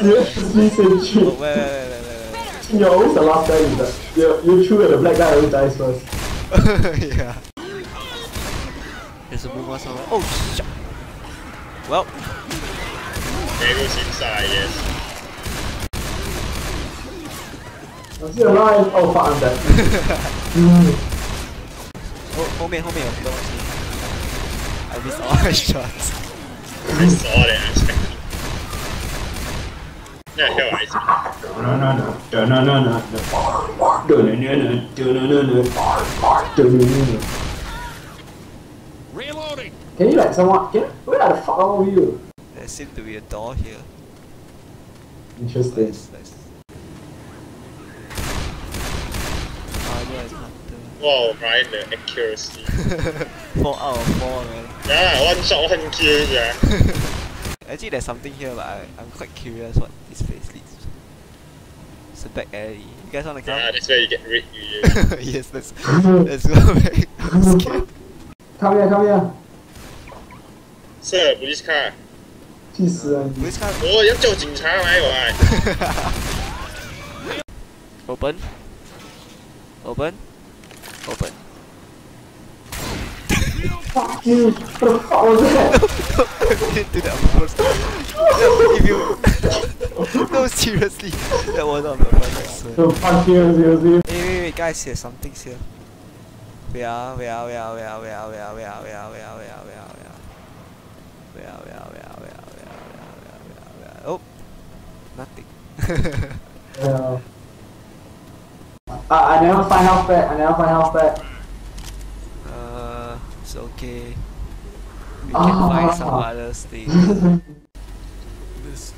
Seriously, Sentry. Oh, wait, wait, wait, wait, wait, You're always the last guy in the. You, you chew and the black guy always dies first. wait. yeah. There's a move on somewhere. Oh, shit. Well, There goes inside, yes. I'm still alive. Oh fuck, I'm dead. Mm. 后后面后面有东西。I missed all my shots. I saw that aspect. Yeah, here I. Reloading. Can you like someone? Can where the fuck are you? There seems to be a door here. Interesting. Nice, nice. Oh, yeah, it's not Wow, Ryan, the accuracy. the 4 out of 4, man. Yeah, one shot, one kill, yeah. Actually, there's something here, but I, I'm quite curious what this place leads to. It's a back alley. You guys wanna come? Yeah, that's where you get raped, you yeah. yes, let's, let's go back. I'm scared. Come here, come here. Sir, police car. 去死啊你！ Police car. 我要叫警察来，我来。 Open. Open. Open. Fuck you! What the fuck was that? Into the first. No, if you. no, seriously. That was on purpose. So fuck you, seriously. Wait, wait, wait, guys, here, something's here. Ah, ah, ah, wait ah, wait ah, wait ah, wait ah, wait ah, wait ah, wait ah, wait ah, wait ah. Wait ah, wait ah, wait ah, wait ah, wait ah, wait ah, wait ah, wait ah, wait ah. Oh, nothing. Yeah. Uh, I never find health pack. I never find health pack. It's okay. We can ah. find some other stage. This.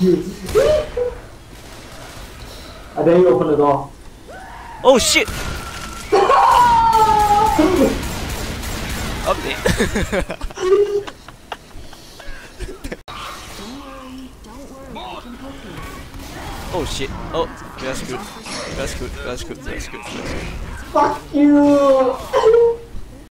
I dare you open the door. Oh shit! Update. oh shit! Oh, that's good. That's good. That's good. That's good. That's good. Fuck you!